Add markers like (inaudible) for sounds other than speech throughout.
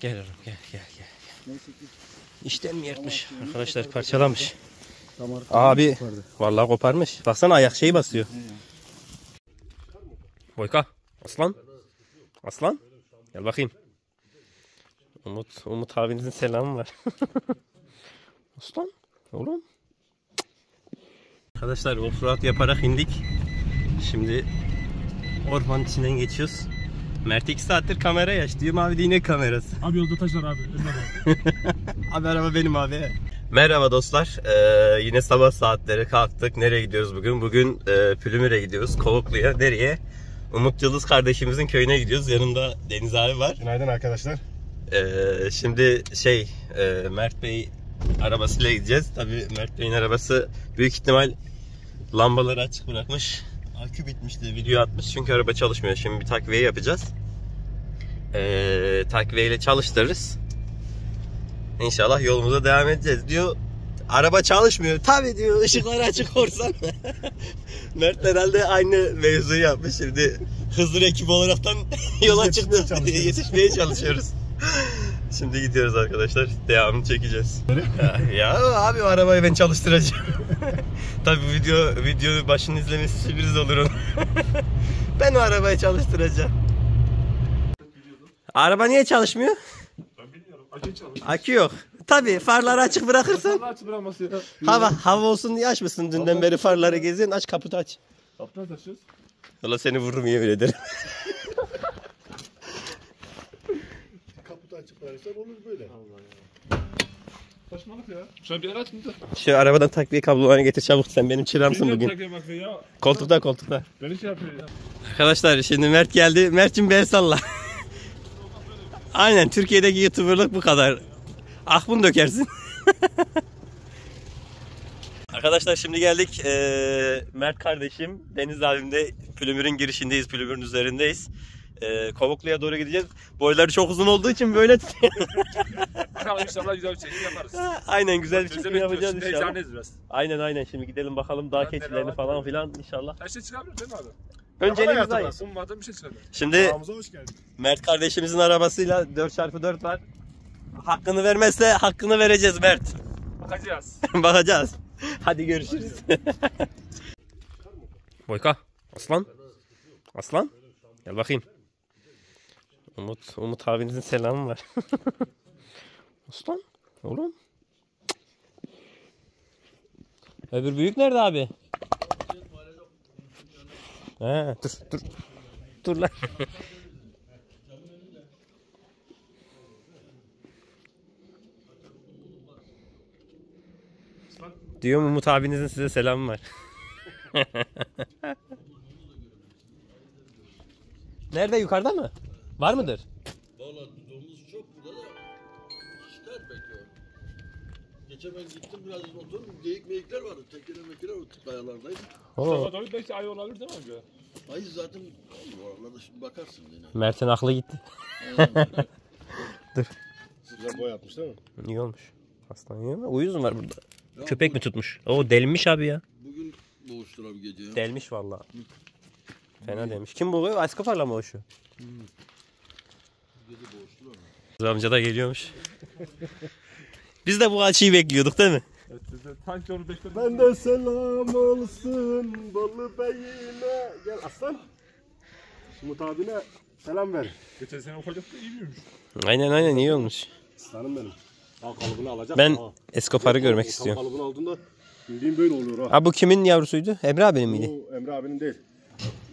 Gel oğlum gel gel gel. Neyse ki. İşten mi yırtmış? Arkadaşlar parçalamış. Damar Abi kopardı. vallahi koparmış. Baksana ayak şeyi basıyor. Boyka. Aslan. Aslan. Gel bakayım. Umut, Umut abinizin selamı var. (laughs) Aslan. Oğlum. Arkadaşlar offroad yaparak indik. Şimdi orman içinden geçiyoruz. Mert 2 saattir kamerayı aç diyor. Mavi yine kamerası. Abi yolda taşlar abi. (laughs) Abi araba benim abi. Merhaba dostlar. Ee, yine sabah saatleri kalktık. Nereye gidiyoruz bugün? Bugün e, Pülümür'e gidiyoruz. Kovuklu'ya. Nereye? Umut Yıldız kardeşimizin köyüne gidiyoruz. Yanımda Deniz abi var. Günaydın arkadaşlar. Ee, şimdi şey e, Mert Bey arabasıyla gideceğiz. Tabii Mert Bey'in arabası büyük ihtimal lambaları açık bırakmış. Akü bitmişti video atmış çünkü araba çalışmıyor. Şimdi bir takviye yapacağız. Ee, takviye ile çalıştırırız. İnşallah yolumuza devam edeceğiz diyor. Araba çalışmıyor. Tabii diyor ışıkları açık korsan. (laughs) Mert herhalde aynı mevzuyu yapmış. Şimdi Hızır ekip olaraktan (laughs) yola çıktık. Yetişmeye çalışıyoruz. Şimdi gidiyoruz arkadaşlar. Devamını çekeceğiz. ya, (laughs) ya abi arabayı ben çalıştıracağım. (laughs) Tabii bu video video başını izlemesi sürpriz olur onun. (laughs) ben o arabayı çalıştıracağım. Araba niye çalışmıyor? Ben bilmiyorum. Acı çalmış. Akü yok. Tabii farları açık bırakırsan Allah açı bırakması ya. hava hava olsun diye açmışsın. Dünden beri farları geziyorsun. Aç kaputu aç. Kaptan taşıyoruz. Valla seni vururum yemin ederim. Kaputu açık bırakırsan olur böyle. Saçmalık ya. Şuna bir ara aç mı? Şu arabadan takviye kablolarını getir çabuk. Sen benim çıramsın Bilmiyorum bugün. takıya bakıyor ya. Koltukta koltukta. Beni şey yapıyor ya. Arkadaşlar şimdi Mert geldi. Mert'cim bel salla. (laughs) Aynen Türkiye'deki YouTuber'lık bu kadar. Ah bunu dökersin. (laughs) Arkadaşlar şimdi geldik. Ee, Mert kardeşim, Deniz abim de Pülümür'ün girişindeyiz. Pülümür'ün üzerindeyiz. Ee, Kovuklu'ya doğru gideceğiz. Boyları çok uzun olduğu için böyle (laughs) Bakalım inşallah güzel bir çekim yaparız. aynen güzel bir çekim yapacağız inşallah. Heyecanlıyız biraz. Aynen aynen şimdi gidelim bakalım dağ keçilerini falan filan inşallah. Her şey çıkabilir değil mi abi? Önceliğimiz aynı. Ummadığım bir şey çıkabilir. Şimdi. Mert kardeşimizin arabasıyla 4x4 var. Hakkını vermezse hakkını vereceğiz Mert. Bakacağız. (laughs) Bakacağız. Hadi görüşürüz. Boyka. Aslan. Aslan. Gel bakayım. Umut, Umut abinizin selamı var. (laughs) Aslan. Oğlum. Öbür büyük nerede abi? He, dur dur. Dur lan. (laughs) Diyor Umut abinizin size selamı var. (laughs) Nerede yukarıda mı? Var mıdır? Valla domuz çok burada da çıkar belki o. Geçen ben gittim biraz oturdum geyik meyikler vardı. Tekele mekeler o kayalardaydı. Oo. Mustafa Doğru belki ay olabilir değil mi amca? Ay zaten oralarda şimdi bakarsın yine. Mert'in aklı gitti. Güzel boy atmış değil mi? İyi olmuş. Aslan iyi mi? Uyuz mu var burada? Köpek mi tutmuş? Oo delmiş abi ya. Bugün boğuştular bir gece ya. Delmiş vallahi. Fena demiş. Kim bu? Askoparla mı o şu? Amca da geliyormuş. (laughs) Biz de bu açıyı bekliyorduk değil mi? Evet siz de sanki onu bekledim. Benden selam olsun Bolu Bey'ine. Gel aslan. Umut abine selam ver. Geçen sene ufacık da iyi büyümüş. Aynen aynen iyi olmuş. Aslanım benim. Al kalıbını alacak. Ben Ha. Eskopar'ı görmek O istiyorum. Kalıbını aldığında bildiğin böyle oluyor ha. Ha bu kimin yavrusuydu? Emre abinin miydi? Bu Emre abinin değil.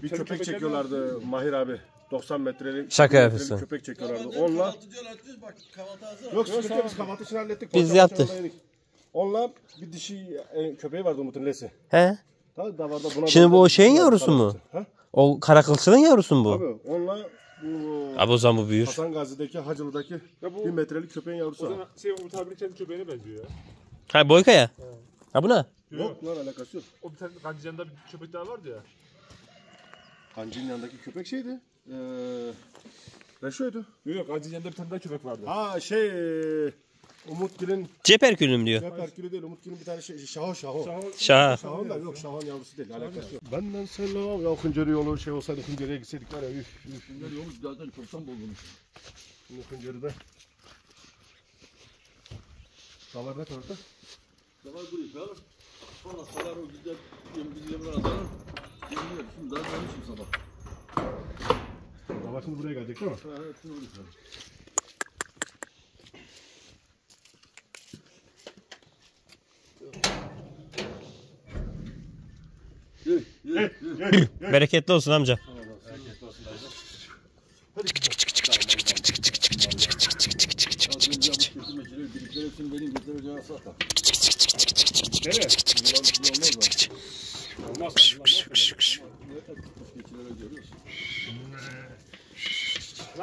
Bir köpek çekiyorlardı Mahir abi. 90 metrelik Şaka metrelik yapıyorsun. köpek çekiyorlardı. Onunla. Yok sıkıntı yok biz kahvaltı için hallettik. Biz Poğaça yaptık. moğaça. Onunla bir dişi e, köpeği vardı Umut'un lesi. He? Tabii davarda buna Şimdi bu o şeyin yavrusu mu? Ha? O karakılçının yavrusu mu bu? Abi onunla bu Abi o zaman bu büyür. Hasan Gazi'deki Hacılı'daki Ya bu- bir metrelik köpeğin O yavrusu. zaman şey Umut abinin kendi köpeğine benziyor ya. Ha Boyka ya. Ha bu ne? Yok lan alakası yok. O bir tane kancıcanda bir köpek daha vardı ya. Kancı'nın yanındaki köpek şeydi. Eee Reşo'ydu. Yok yok kancıcanda bir tane daha köpek vardı. Ha şey e, Umut Gül'ün Cep Herkülüm diyor. Cep Herkülü değil Umut Gül'ün bir tane şey Şaho Şaho. Şaha. Şahon da yok Şahon yavrusu değil alakası yok. Benden selam ya Hıncari yolu şey olsaydı Hıncari'ye gitseydik var ya üf üf. Bunlar yolmuş zaten çoktan bozulmuş. Şimdi Hıncari'de Davar ne tarafta? Sabah burayı kalır. Sonra salar o güzel yem biz yemler atarlar. Yemiyor. Şimdi daha vermişim sabah. Davar şimdi buraya gelecek değil mi? Evet şimdi oraya kalır. Yürü, yürü, yürü. Bereketli olsun amca. Az önce almış getirmecileri birlikte hepsini benim getireceğine sata. Nereye? Olmaz. Olmaz. Olmaz. Keçilere görüyoruz.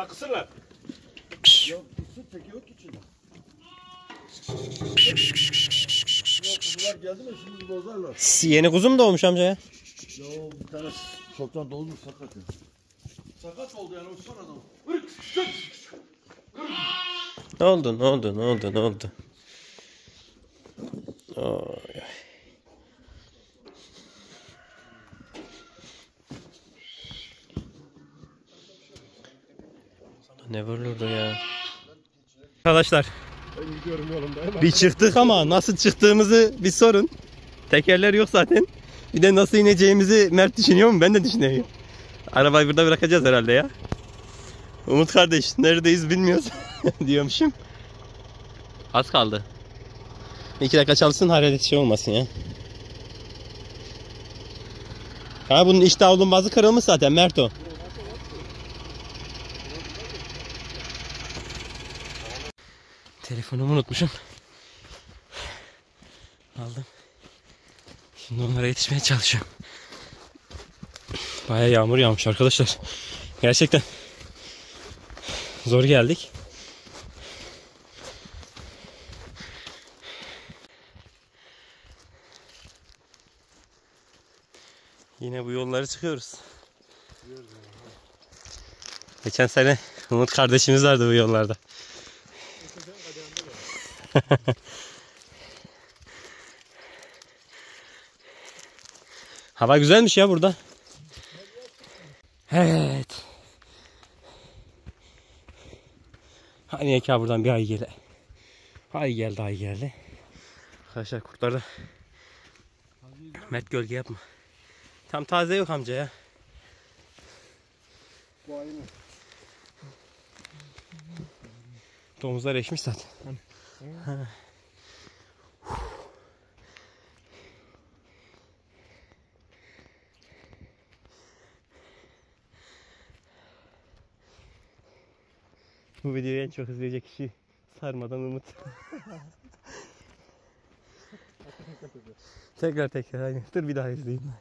Kısırlar. Ya kısır teki yok içinde. Yok kuzular geldi mi şimdi bozarlar. Yeni kuzum doğmuş amca ya. Ya bir tane çoktan dolmuş sakat ya. Sakat oldu yani uçsan adam. Hırk. Ne oldu ne oldu ne oldu ne oldu? Oy. Ne vuruldu ya? Arkadaşlar Ben gidiyorum yolumda. bir çıktık ama nasıl çıktığımızı bir sorun. Tekerler yok zaten. Bir de nasıl ineceğimizi Mert düşünüyor mu? Ben de düşünüyorum. Arabayı burada bırakacağız herhalde ya. Umut kardeş neredeyiz bilmiyoruz (laughs) diyormuşum. Az kaldı. İki dakika çalışsın hareket şey olmasın ya. Ha bunun iç davlumbazı kırılmış zaten Mert Telefonumu unutmuşum. Aldım. Şimdi onlara yetişmeye çalışıyorum. Baya yağmur yağmış arkadaşlar. Gerçekten zor geldik. Yine bu yolları çıkıyoruz. Geçen sene Umut kardeşimiz vardı bu yollarda. (laughs) Hava güzelmiş ya burada. Evet. Hani ya buradan bir ay geldi. Ay geldi ay geldi. Arkadaşlar kurtlar da. Met gölge yapma. Tam taze yok amca ya. Bu aynı. Domuzlar eşmiş zaten. Ha. Bu videoyu en çok izleyecek kişi sarmadan Umut. (laughs) tekrar tekrar aynen. Dur bir daha izleyeyim.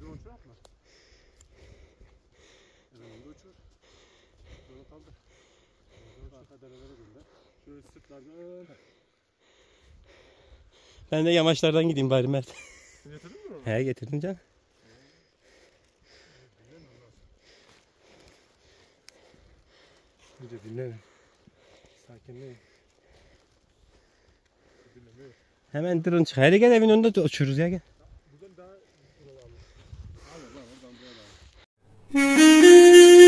Drone uçuyor mu? Evet, uçur. Drone kaldır. Drone arka derelere gönder. Şöyle sırtlardan. Ben de yamaçlardan gideyim bari Mert. Getirdin mi? He getirdim canım. Bir de dinlenin. Sakinleyin. Hemen drone çık. Hadi gel evin önünde uçuruz ya gel. Buradan daha Thank you.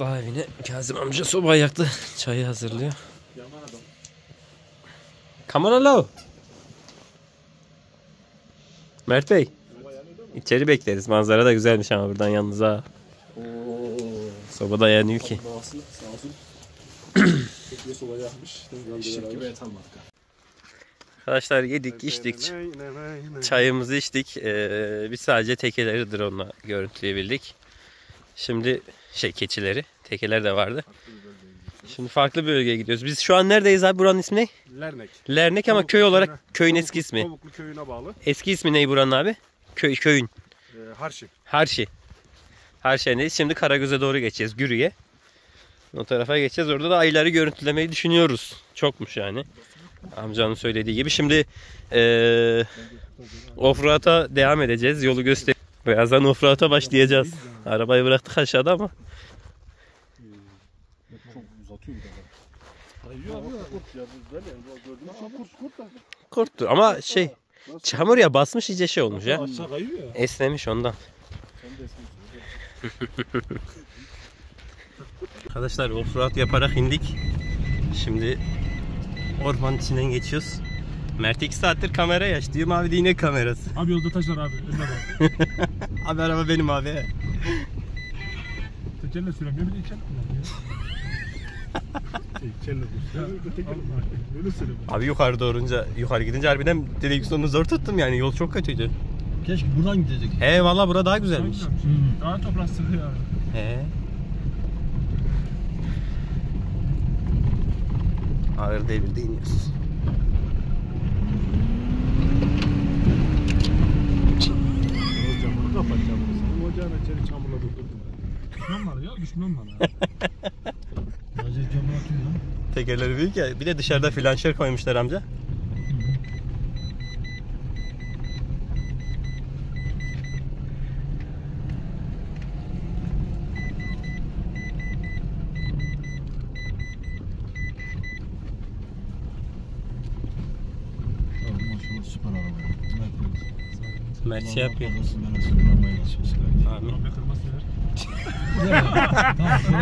Yine Kazım amca soba yaktı. Çayı hazırlıyor. Kameralı. Mert Bey. İçeri bekleriz. Manzara da güzelmiş ama buradan yalnız ha. Soba da yanıyor ki. Arkadaşlar yedik içtik. Çayımızı içtik. Ee, biz sadece tekeleri drone'la görüntüleyebildik. Şimdi şey keçileri. Tekeler de vardı. Şimdi farklı bölgeye gidiyoruz. Biz şu an neredeyiz abi? Buranın ismi ne? Lernek. Lernek ama köy olarak köyün eski ismi. Kovuklu köyüne bağlı. Eski ismi ne buranın abi? Köy, köyün. Ee, Harşi. Harşi. Harşi'ndeyiz. Şimdi Karagöz'e doğru geçeceğiz. Gürü'ye. O tarafa geçeceğiz. Orada da ayıları görüntülemeyi düşünüyoruz. Çokmuş yani. Amcanın söylediği gibi. Şimdi eee offroad'a devam edeceğiz. Yolu göster. Birazdan offroad'a başlayacağız. Arabayı bıraktık aşağıda ama. Çok uzatıyor bir de. Kayıyor abi. Kurt ya bu güzel yani. Bu Gördüğünüz şey kurt kurt da. Kurttu ama şey çamur ya basmış iyice şey olmuş ya. Aşağı kayıyor ya. Esnemiş ondan. (laughs) Arkadaşlar offroad yaparak indik. Şimdi ormanın içinden geçiyoruz. Mert 2 saattir kamera aç diyor. Mavi de yine kamerası. Abi yolda taş var abi. Önüne bak. (laughs) Abi araba benim abi. Tekerle süremiyor bir de içeride kullanıyor. (laughs) Abi yukarı doğrunca yukarı gidince harbiden direksiyonu zor tuttum yani yol çok kötüydü. Keşke buradan gidecek. He valla bura daha güzelmiş. Daha toprak sıkı ya. He. Ağır devirde iniyoruz. O camını kapat camını. Senin ocağın içeri çamurla doldurdum. Düşman var ya düşman var. Sadece camı atıyor ya. Tekerleri büyük ya. Bir de dışarıda flanşör koymuşlar amca. Abi maşallah süper araba. ya. Ne yapıyoruz? Mert şey yapıyor. Amin.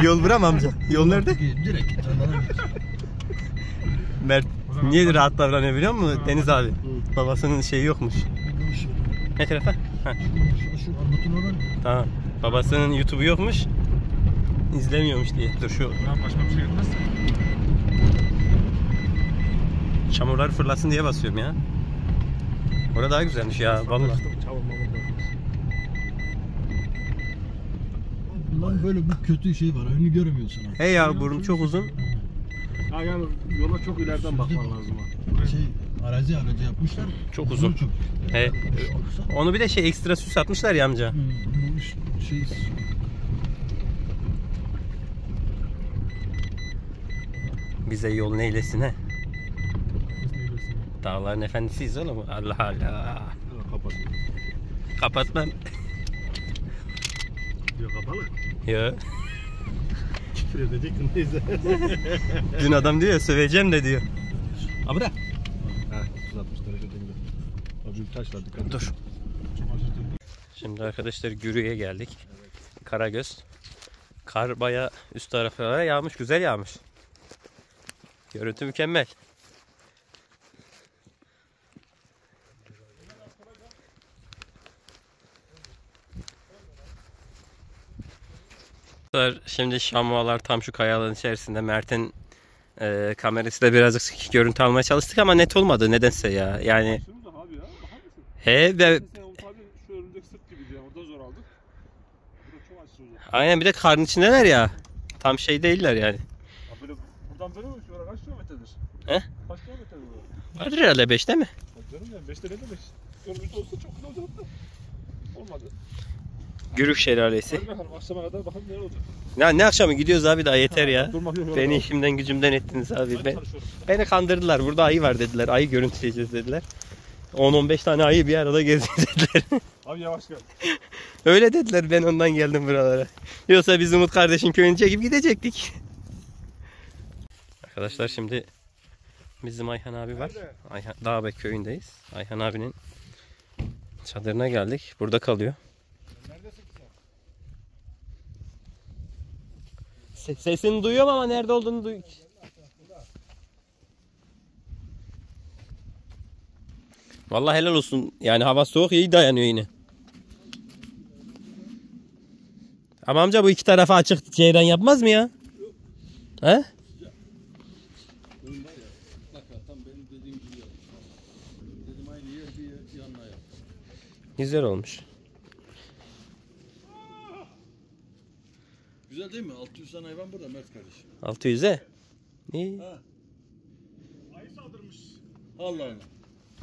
Yol bura mı amca? Yol nerede? Direkt. Mert niye rahat davranıyor biliyor musun Deniz abi? Babasının şeyi yokmuş. Ne tarafa? Oradan. tamam. Babasının YouTube'u yokmuş. İzlemiyormuş diye. Dur şu başka bir şey gelmez. çamurlar fırlasın diye basıyorum ya. Orada daha güzelmiş ya vallahi. Çamur mamur bırakmış. Bunların böyle bir kötü şey var. Önünü görmüyorsun abi. He ya burun çok uzun. Ha yani yola çok ileriden bakman lazım ha. Şey arazi aracı yapmışlar. Çok uzun. Çok. He. Kısa. Onu bir de şey ekstra süs atmışlar ya amca. Hmm, Bu iş şey Bize yol neylesin he. Biz neylesin. Dağların efendisiyiz oğlum. Allah Allah. Kapat. Kapatmam. Diyor kapalı. Yo. Küfür edecektin neyse. (laughs) Dün adam diyor ya söveceğim de diyor. Abra. Ha 360 derece döndü. Abi dikkat et. Dur. Şimdi arkadaşlar Gürü'ye geldik. Karagöz. Kar baya üst taraflara yağmış. Güzel yağmış. Görüntü mükemmel. Şimdi şamualar tam şu kayaların içerisinde. Mert'in e, kamerasıyla birazcık görüntü almaya çalıştık ama net olmadı nedense ya. Yani ya. He ya. Olacak. aynen bir de karın içindeler ya. Tam şey değiller yani. Abi böyle buradan böyle mi? Şuraya kaç kilometredir? He? Kaç kilometredir bu? Vardır herhalde 5'te mi? Bak canım yani 5'te ne demek? Örümcek olsa çok güzel olacaktı. Olmadı. Gürük şelalesi. Hadi bakalım akşama kadar bakalım ne olacak. Ne, ne akşamı gidiyoruz abi daha yeter ya. Durmak yok. Beni işimden gücümden ettiniz abi. Ben beni kandırdılar. Burada ayı var dediler. Ayı görüntüleyeceğiz dediler. 10-15 tane ayı bir arada gezeceğiz (laughs) dediler. Abi yavaş gel. Öyle dediler ben ondan geldim buralara. Yoksa biz Umut kardeşin köyünü çekip gidecektik. Arkadaşlar şimdi bizim Ayhan abi var. Ayhan, Dağbek köyündeyiz. Ayhan abinin çadırına geldik. Burada kalıyor. Sesini duyuyorum ama nerede olduğunu duy. Vallahi helal olsun. Yani hava soğuk iyi dayanıyor yine. Ama amca bu iki tarafa açık ceyran yapmaz mı ya? He? Benim var ya. Bak ya tam benim dediğim gibi yapmış. Dedim aynı yer bir yer yanına yap. Güzel olmuş. Güzel değil mi? 600 tane hayvan burada Mert kardeşim. 600'e. İyi. Ayı saldırmış. Allah Allah.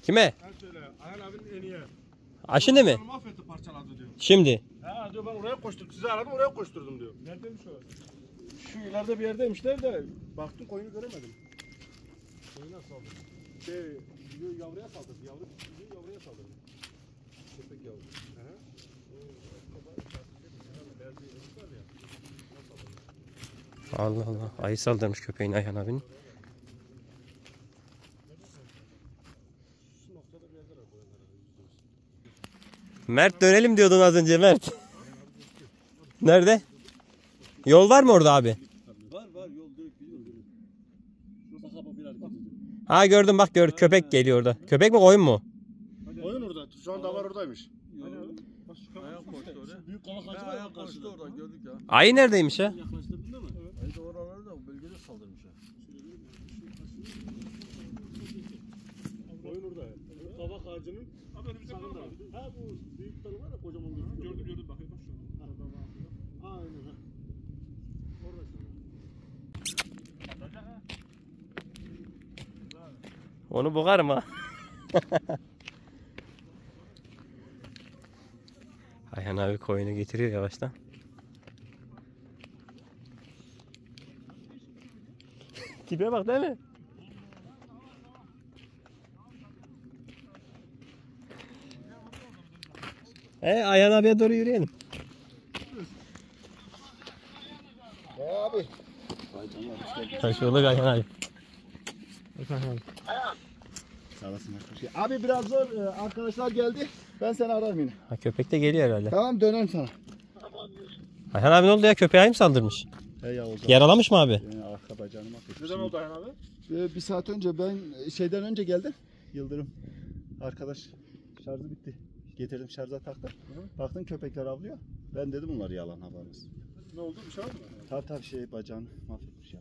Kime? Ben söyle. Ayhan abinin en iyi. Aşını mi? Mahvetti parçaladı diyor. Şimdi. Ha diyor ben oraya koşturdum. Sizi aradım oraya koşturdum diyor. Neredeymiş o? Şu ileride bir yerdeymişler de baktım koyunu göremedim. Koyuna saldırdı. Şey, diyor yavruya saldırdı. Yavru yavruya saldırdı. Köpek yavru. Hı hı. Allah Allah. Ayı saldırmış köpeğin Ayhan abinin. Mert dönelim diyordun az önce Mert. Nerede? Yol var mı orada abi? Var var yol direkt gidiyor. Ha gördüm bak gör köpek geliyor orada. Köpek mi koyun mu? Oyun orada. Şu an davar oradaymış. Ayak koştu oraya. Büyük kavak ağacı var. Ayak koştu oradan gördük ya. Ayı neredeymiş ya? Yaklaştırdın değil mi? Ayı da oralarda da o bölgede saldırmış ha. Oyun orada. Bu Kavak ağacının Abi önümüzde var mı? Ha bu büyük dalı var ya kocaman gözüküyor. Gördüm gördüm bakayım bak şu an. Aynen ha. Orada şu an. Onu boğarım ha. (laughs) Ayhan abi koyunu getiriyor yavaştan. (laughs) Tipe bak değil mi? E Ayhan abiye doğru yürüyelim. abi. Hoş bulduk Ayhan abi. Sağ olasın. Abi biraz zor. Ee, Arkadaşlar geldi. Ben seni ararım yine. Ha, köpek de geliyor herhalde. Tamam dönerim sana. Ayhan abi ne oldu ya köpeğe ayı mı saldırmış? He ya. Yaralamış mı abi? Yani arka bacağını mahvetmiş. Neden oldu Ayhan abi? Ee, bir saat önce ben şeyden önce geldim. Yıldırım. Arkadaş şarjı bitti. Getirdim şarja taktım. Baktım köpekler avlıyor. Ben dedim bunlar yalan haberiniz. Ne oldu? Bir şey var mı? Tabii tabii şey bacağını mahvetmiş ya.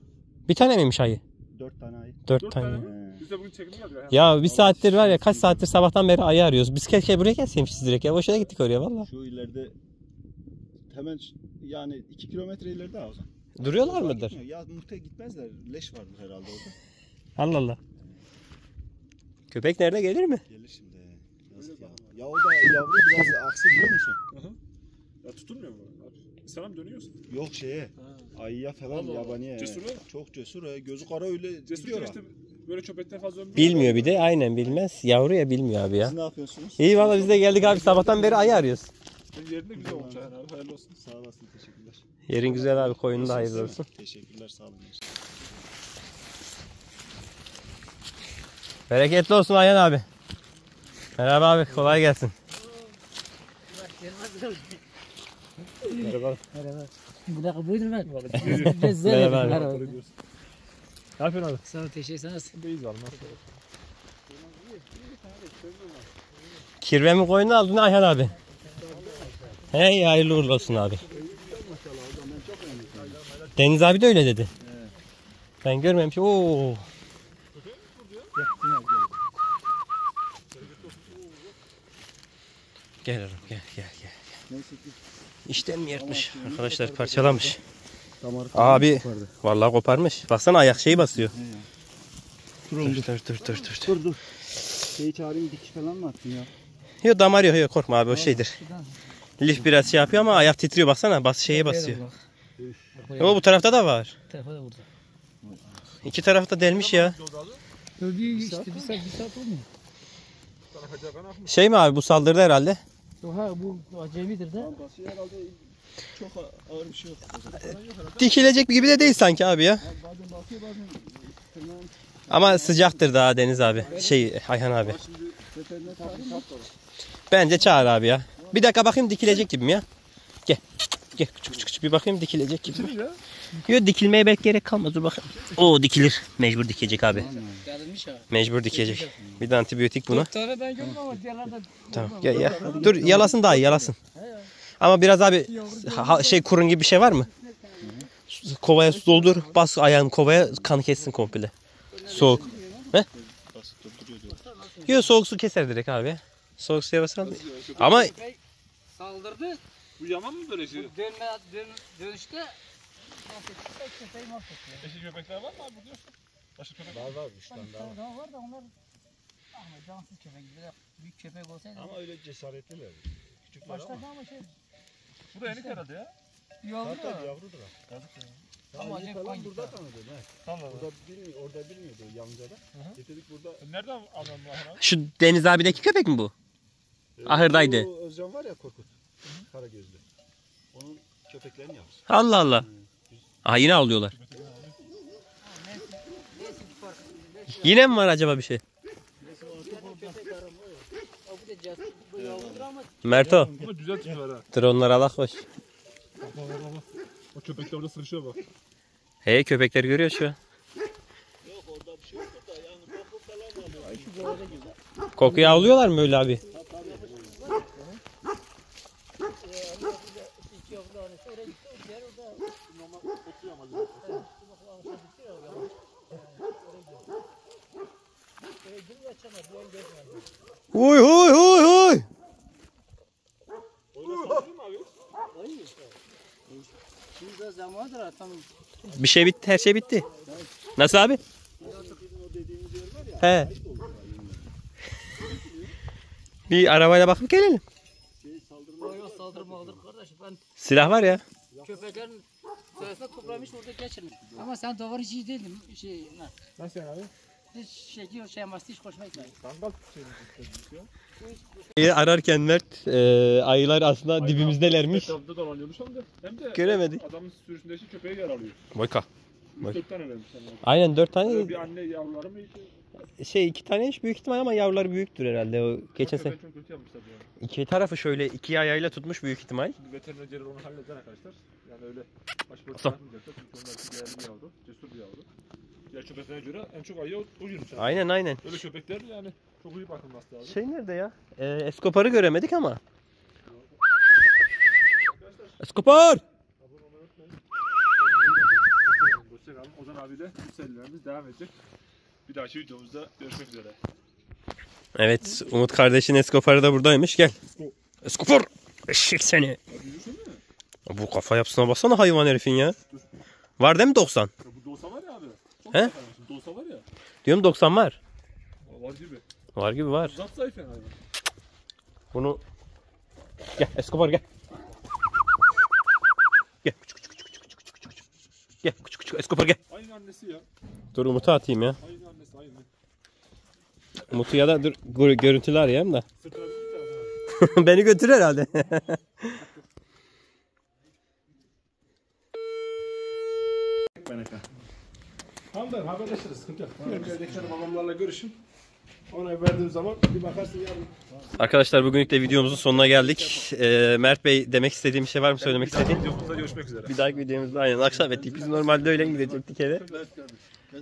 Bir tane miymiş ayı? Dört tane ayı. Dört, Dört tane. tane? Biz de bugün çekimde geldik Ayhan. Ya bir saattir var ya kaç saattir sabahtan beri ayı arıyoruz. Biz keşke buraya gelseymişiz direkt ya. Boşuna gittik oraya valla. Şu ileride hemen yani iki kilometre ileride zaman. Duruyorlar Uzağa mıdır? gitmiyor. Ya muhtemelen gitmezler. Leş vardır herhalde orada. Allah Allah. Köpek nerede gelir mi? Gelir şimdi. Yazık ya. Ya o da yavru biraz aksi biliyor musun? Ya tutulmuyor mu? Sana mı dönüyorsun? Yok şeye. Ayıya falan Allah Allah. yabaniye. Cesur ha? Çok cesur. he. Gözü kara öyle Cesur gidiyor ha. işte böyle köpekten fazla ömrü Bilmiyor bir de aynen bilmez. Yavru ya bilmiyor abi ya. Siz ne yapıyorsunuz? İyi valla biz de geldik abi sabahtan beri ayı arıyoruz. Senin yerinde güzel olmuş Ayhan abi. Hayırlı olsun. Sağ olasın. Teşekkürler. Yerin güzel abi koyunun da hayırlı olsun. Teşekkürler. Sağ olun. Bereketli olsun Ayhan abi. Merhaba abi kolay gelsin. Merhaba. Bu dakika buyurun (laughs) ben. Merhaba abi. Merhaba. Ne yapıyorsun abi? Sağ ol teşekkür ederiz. Kirvemi koyunu aldın Ayhan abi. Hey hayırlı uğurlu olsun abi. Deniz abi de öyle dedi. Ben görmemişim. Oo. Gel oğlum gel gel gel. İşten mi yırtmış? Arkadaşlar parçalamış. Abi vallahi koparmış. Baksana ayak şeyi basıyor. Dur dur dur dur dur. dur. Dur dur. Şeyi çağırayım dikiş falan mı attın ya? Yok damar yok yok korkma abi o şeydir. Lif biraz şey yapıyor ama ayak titriyor baksana bas şeye basıyor. Ama bu tarafta da var. Tarafa da burada. İki tarafta delmiş ya. Öldüğü işte bir saat bir saat olmuyor. Şey mi abi bu saldırdı herhalde. Ha bu acemidir de. Basıyor herhalde çok ağır bir şey yok. Dikilecek gibi de değil sanki abi ya. Bazen basıyor bazen Ama sıcaktır daha Deniz abi. Şey Ayhan abi. Bence çağır abi ya. Bir dakika bakayım dikilecek gibi mi ya? Gel. Gel küçük küçük küçük bir bakayım dikilecek gibi. Dikilir ya. Yok dikilmeye belki gerek kalmaz dur bakayım. Oo dikilir. Mecbur dikecek abi. Mecbur dikecek. Bir de antibiyotik buna. Doktora ben görmem ama diğerlerde Tamam gel ya. Dur yalasın daha iyi yalasın. Ama biraz abi ha- şey kurun gibi bir şey var mı? Kovaya su doldur. Bas ayağın kovaya kanı kessin komple. Soğuk. He? Yok soğuk su keser direkt abi. Soğuk suya basan. Ama saldırdı. Bu yaman mı böyle şey? Dönme, dön, dönüşte mahvetti. Köpeği mahvetti. Eşi köpekler var mı abi burada yoksa? Başka köpek var. Var var 3 tane daha var. Daha var da onlar ama cansız köpek. Böyle büyük köpek olsaydı. Ama öyle cesaretliler. Küçükler Başta ama. ama şey Bu da yenik herhalde ya. yavru da. yavrudur ha. Ama Ama acayip falan kan burada gitti. tanıdım he. Tamam. Burada bilmiyor, orada bilmiyordu Yanca'da. Getirdik burada. Nereden anladın bu şu Deniz abideki köpek mi bu? Ahırdaydı. Bu Özcan var ya Korkut. Karagözlü. Onun köpeklerini yapmış. Allah Allah. Aha yine avlıyorlar. Yine mi var acaba bir şey? Merto. Ama güzel ha. Bak bak bak bak. O köpekler orada sıkışıyor bak. Hey köpekler görüyor şu an. Kokuyu avlıyorlar mı öyle abi? iki yavru tanesi oraya gitti. O diğer orada. Huy huy huy huy. Şimdi de zamandır ha tam. Bir şey bitti, her şey bitti. Nasıl abi? He. Bir arabayla bakıp gelelim. Silah var ya. köpeklerin sayesinde toplamış orada geçirmiş. Ama sen doğru iyi değildin. Şey? Nasıl abi? Hiç şekil şey hiç hoşuma gitmedi. Ararken Mert e, ayılar aslında dibimizdelermiş. Etrafta dolanıyormuş hem de. Hem de Göremedik. adamın sürüsündeki köpeği yer alıyor. Boyka. Bak. 4 tane vermiş sana. Aynen dört Böyle tane bir anne yavruları mı? şey iki tane iş büyük ihtimal ama yavruları büyüktür herhalde. O geçen sene Köpeği çok kötü yapmışlar yani. iki tarafı şöyle iki ayağıyla tutmuş büyük ihtimal. Şimdi veterinerciler onu halleder arkadaşlar. Yani öyle başıboş Aslan. bırakmayacaklar. Çünkü onlar değerli bir yavru. Cesur bir yavru. Diğer köpeklere göre en çok ayıya uyuyormuş. Yani. Aynen aynen. Böyle köpekler yani çok iyi bakılması lazım. Şey nerede ya? Ee, Escobar'ı göremedik ama. Escobar! Abone olmayı unutmayın. Hoşçakalın. Ozan abi de bu serilerimiz devam edecek. Bir dahaki videomuzda görüşmek üzere. Evet Umut kardeşin Escobar'ı da buradaymış gel. Escobar! Eşek seni. Bu kafa yapısına baksana hayvan herifin ya. Var değil mi 90? Ya bu dosa var ya abi. Çok He? He? Dosa var ya. Diyorum 90 var. Var gibi. Var gibi var. Zat zayıf yani hayvan. Bunu gel Escobar gel. Gel küçük küçük küçük küçük küçük küçük. Gel küçük küçük Escobar gel. Aynı annesi ya. Dur Umut'u atayım ya. Aynı annesi aynı. Umut'u ya da dur gör- görüntülü arayayım da. Beni götür herhalde. Tamam da haberleşiriz. Sıkıntı yok. Diğer evdekiler babamlarla görüşün. Ona verdiğim zaman bir bakarsın yarın. Arkadaşlar bugünlük de videomuzun sonuna geldik. Ee, Mert Bey demek istediğim bir şey var mı söylemek istediğin? Videomuzda görüşmek üzere. Bir dahaki videomuzda aynen akşam ettik. Biz normalde öyle gidecektik eve.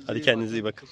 Hadi kendinize iyi bakın.